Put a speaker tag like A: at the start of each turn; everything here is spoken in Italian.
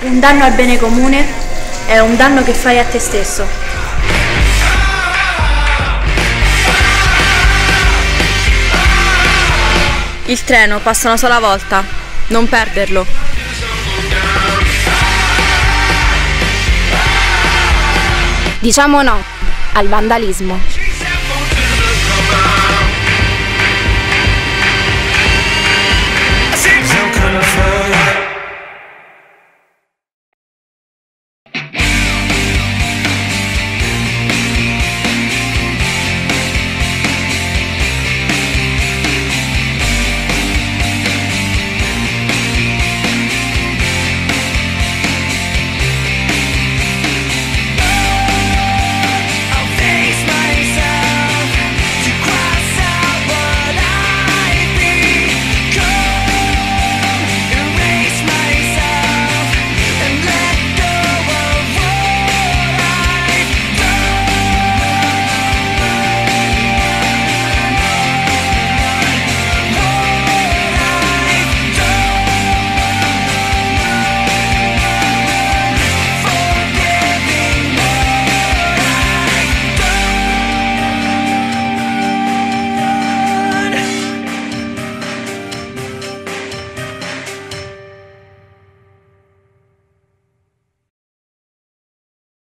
A: Un danno al bene comune è un danno che fai a te stesso.
B: Il treno passa una sola volta, non perderlo.
C: Diciamo no al vandalismo.